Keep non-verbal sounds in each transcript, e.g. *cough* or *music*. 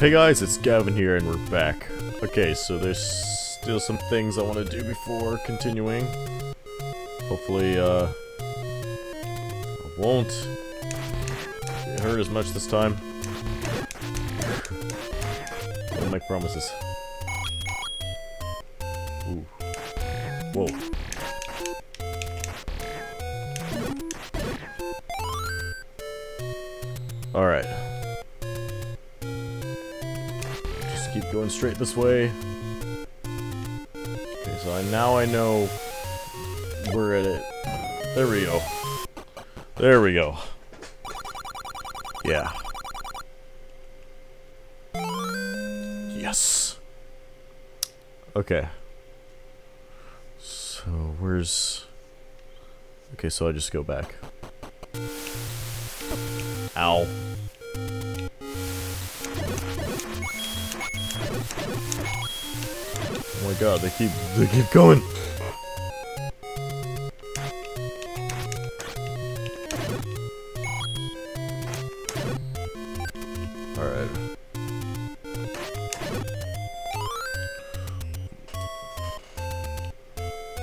Hey guys, it's Gavin here and we're back. Okay, so there's still some things I want to do before continuing. Hopefully, uh, I won't get hurt as much this time. Don't make promises. Ooh. Whoa. Alright. Going straight this way. Okay, so I, now I know we're at it. There we go. There we go. Yeah. Yes. Okay. So where's... Okay, so I just go back. Ow. Oh my god, they keep they keep going. Alright.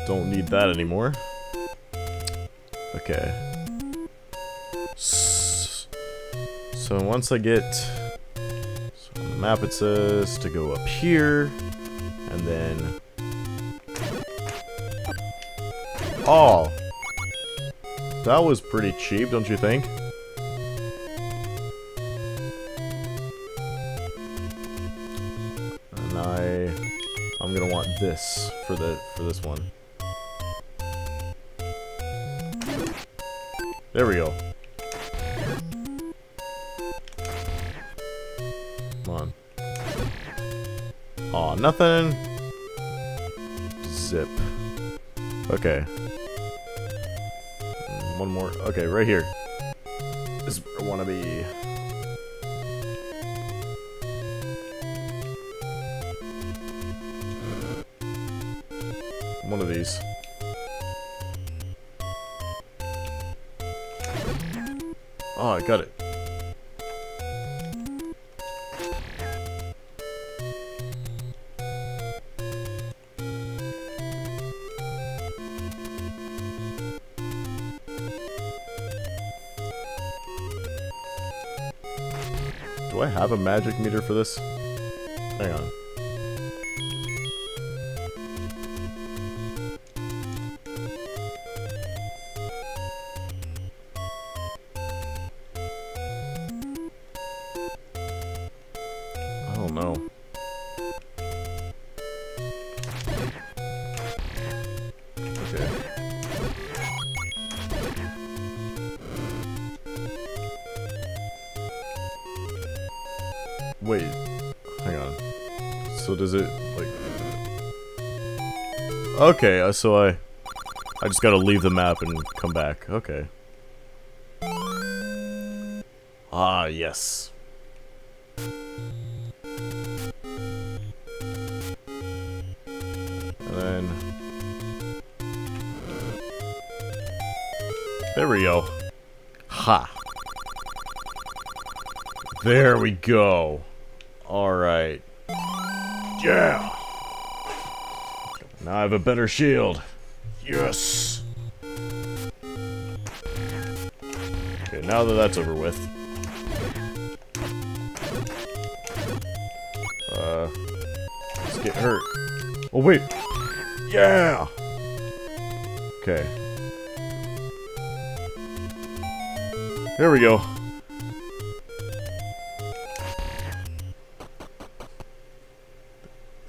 Don't need that anymore. Okay. So once I get... So on the map it says to go up here, and then... Oh! That was pretty cheap, don't you think? And I... I'm gonna want this for the for this one. There we go. Nothing. Zip. Okay. One more. Okay, right here. This is Do I have a magic meter for this? Hang on. I don't know. Okay. Wait, hang on. So does it like? Okay, uh, so I, I just gotta leave the map and come back. Okay. Ah, yes. And then... There we go. Ha! There we go. Alright. Yeah! Now I have a better shield. Yes! Okay, now that that's over with. Uh... Let's get hurt. Oh, wait! Yeah! Okay. There we go.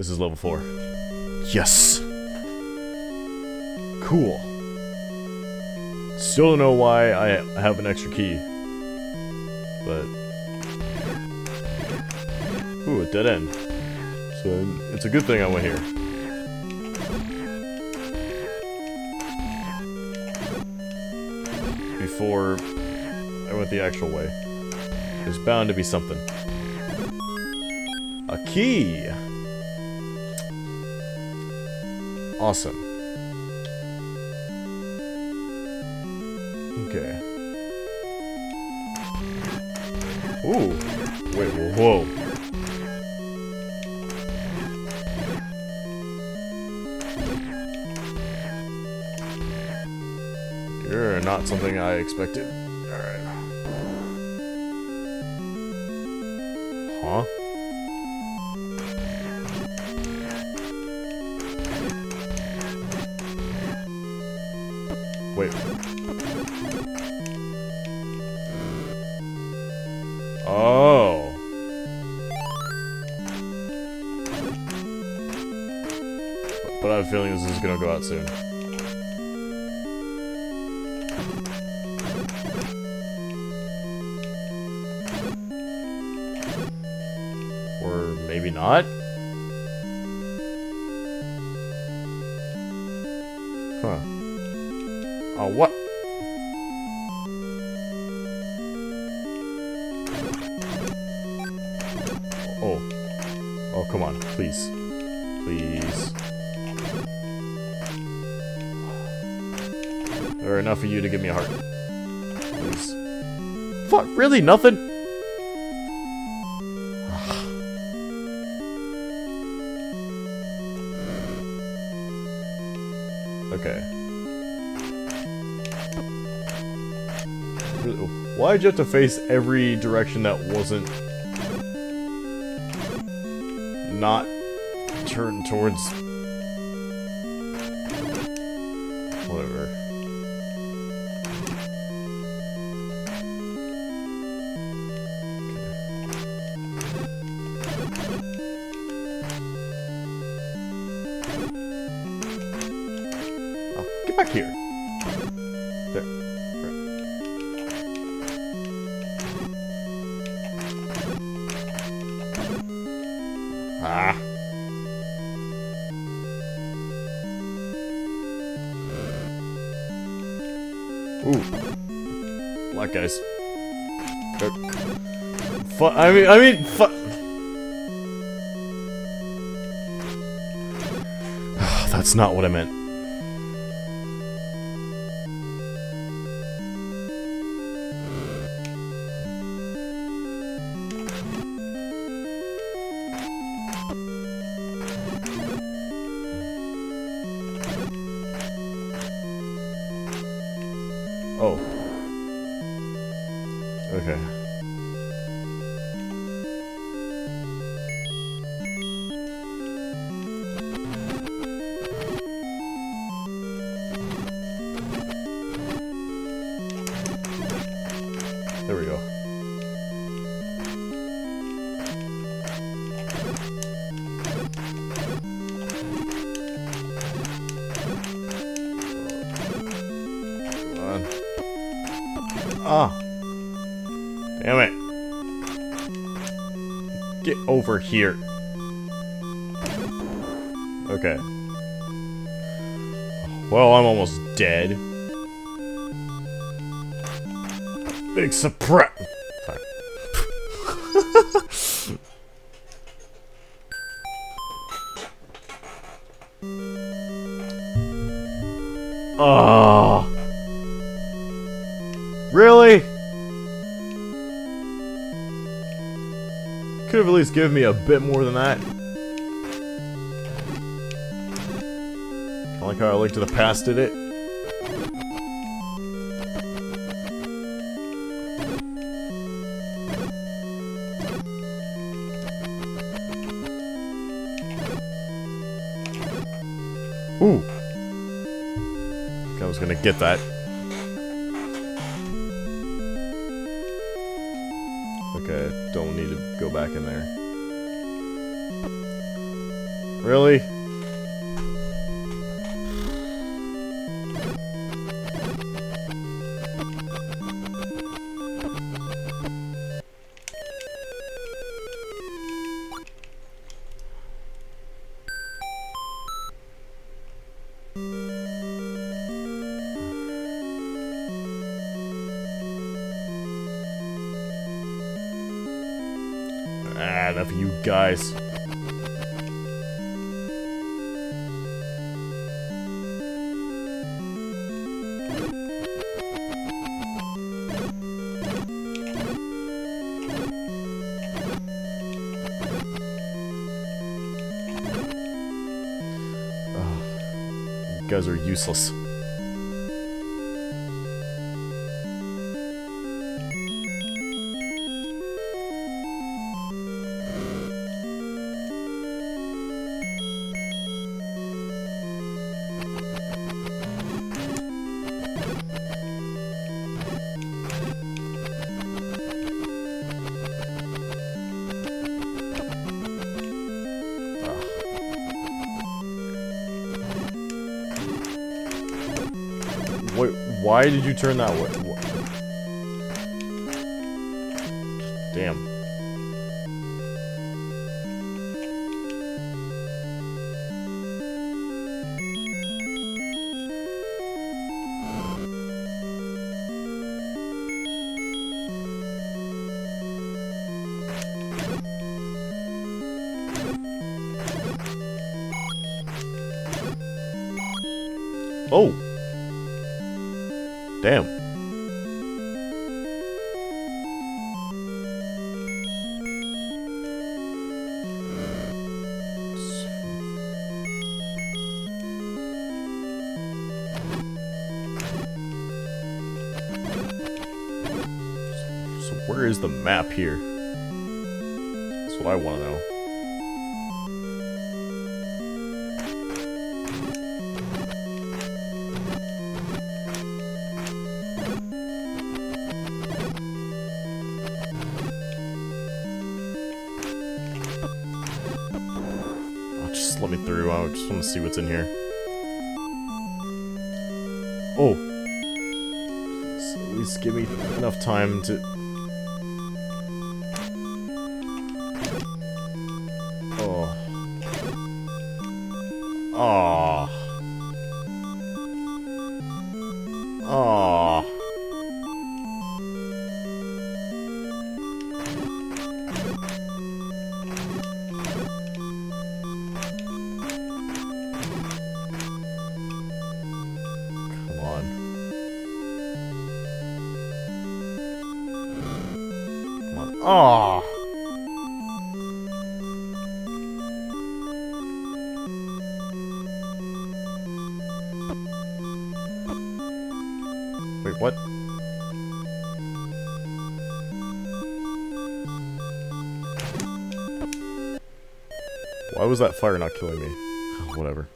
This is level 4. Yes! Cool. Still don't know why I have an extra key. But... Ooh, a dead end. So, it's a good thing I went here. Before I went the actual way. There's bound to be something. A key! Awesome. Okay. Ooh. Wait, whoa. whoa. not something I expected. Out soon. Or maybe not? Enough of you to give me a heart. Please. Fuck, really? Nothing? *sighs* okay. Why'd you have to face every direction that wasn't not turned towards here. Ah. Ooh. Black guys. Fu I mean, I mean, fu *sighs* That's not what I meant. Okay. There we go. Come on. Ah. Damn it. Get over here. Okay. Well, I'm almost dead. Big surprise. Could have at least given me a bit more than that. I like how A Link to the Past did it. Ooh. I was gonna get that. Go back in there. Really? You guys. Oh, guys are useless. Why did you turn that way? Damn. Oh! Damn. So where is the map here? That's what I want to know. Just want to see what's in here. Oh. So at least give me enough time to... what? Why was that fire not killing me? Whatever.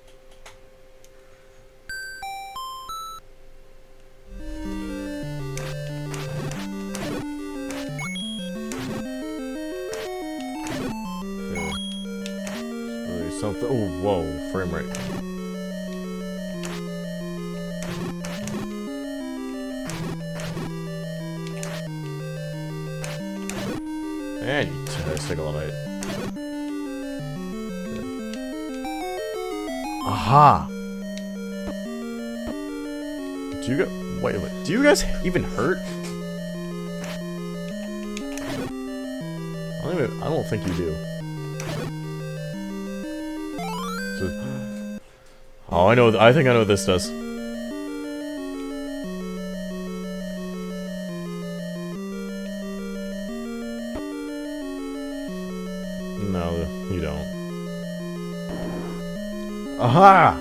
And you t- take a lot of Aha! Do you guys wait, wait? Do you guys even hurt? I don't even. I don't think you do. So- *gasps* oh, I know. I think I know what this does. No, you don't. Aha!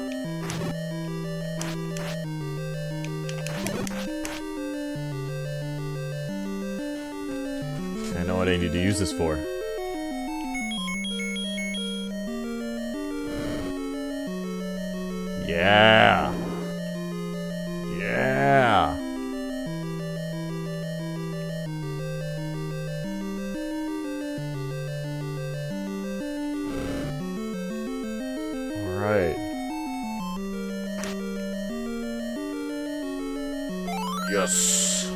I know what I need to use this for. Yeah! Yeah! Yes!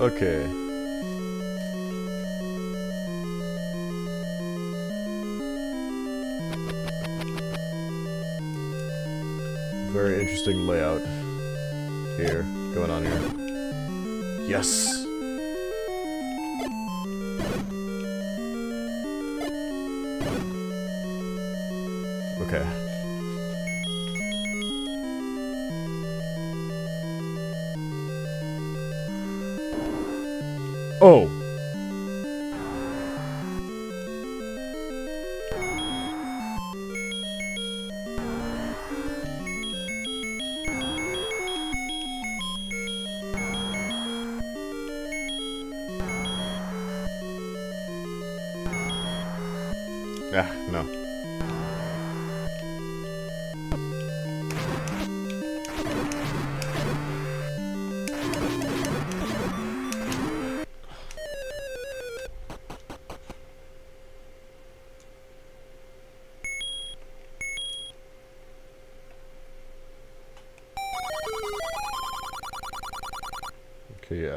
Okay. Very interesting layout here, going on here. Yes! Okay. Oh!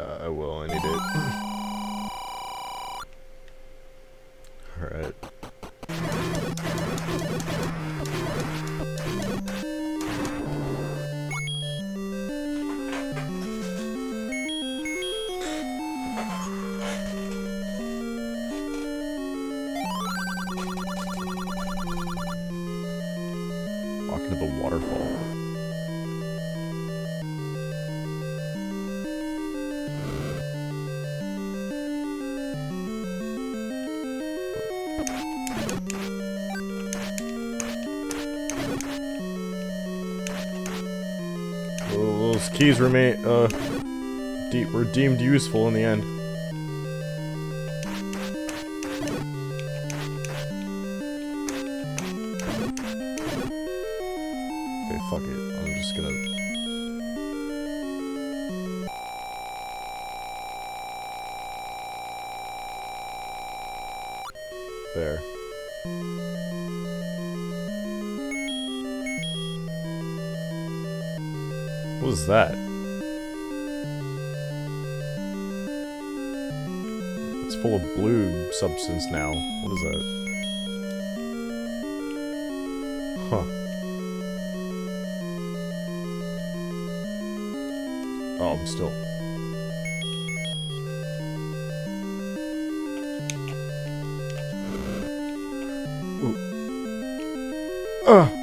Yeah, I will. I need it. Alright. Walk into the waterfall. Keys remain, uh, de were deemed useful in the end. Okay, fuck it. I'm just gonna... There. Was that? It's full of blue substance now. What is that? Huh. Oh, I'm still... Ugh.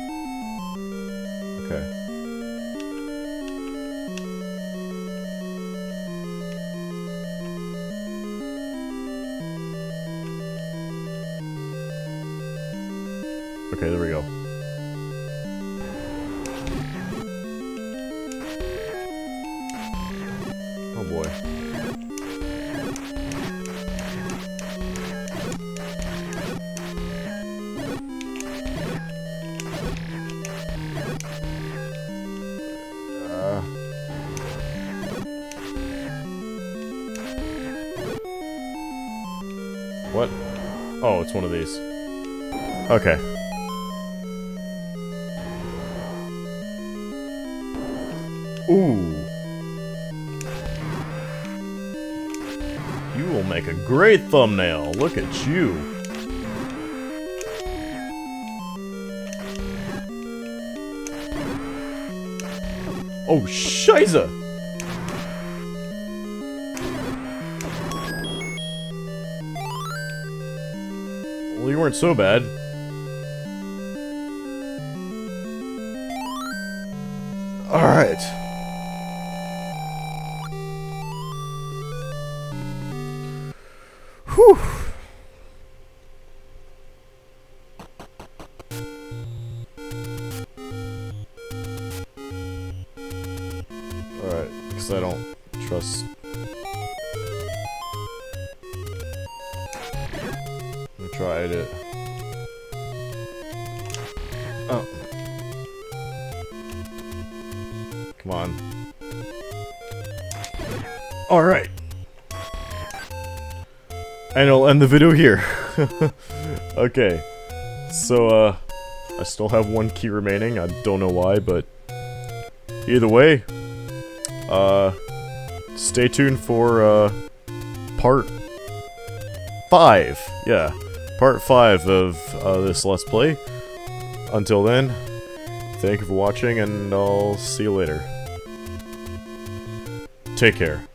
Oh, it's one of these. Okay. Ooh. You will make a great thumbnail. Look at you. Oh, Shiza! Well, you weren't so bad. Come on. Alright. And I'll end the video here. *laughs* okay. So, uh, I still have one key remaining. I don't know why, but either way, uh, stay tuned for, uh, part five. Yeah, part five of, uh, this Let's Play. Until then, thank you for watching, and I'll see you later. Take care.